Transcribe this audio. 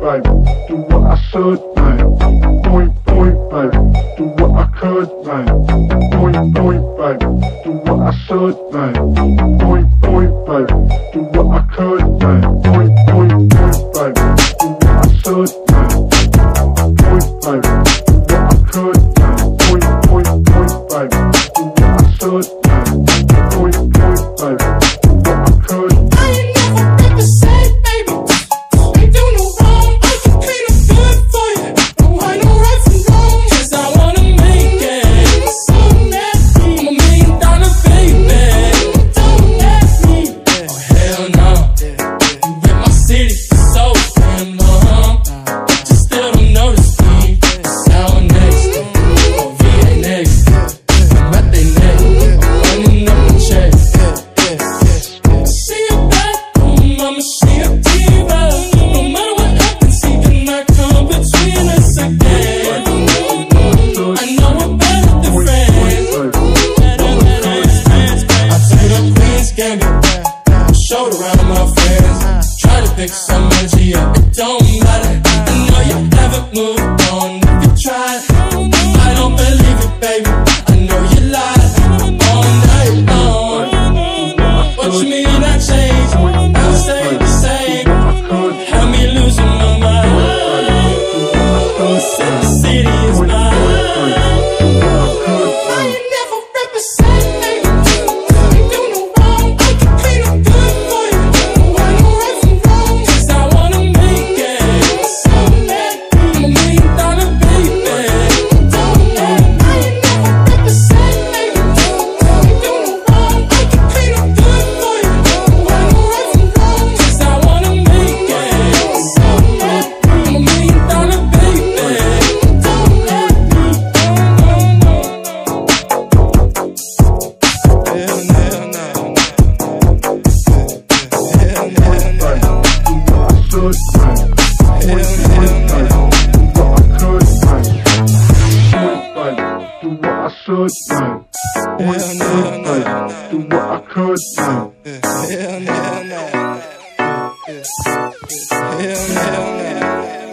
babe, do what I should, babe. Point, point, babe, do what I could, babe. Point, point, babe, do what I should, babe. Point, point, babe, do what I could, babe. Point, point, point, babe. make some energy up. It don't matter. I know you haven't moved on. If you tried, I don't believe it, baby. I know you lied all night long. What you mean I changed? I stay the same. Help me losing my mind. should know. Went yeah, no, no, no. Do what I could know. Yeah, yeah, yeah, yeah. yeah. yeah. yeah. yeah. yeah. yeah.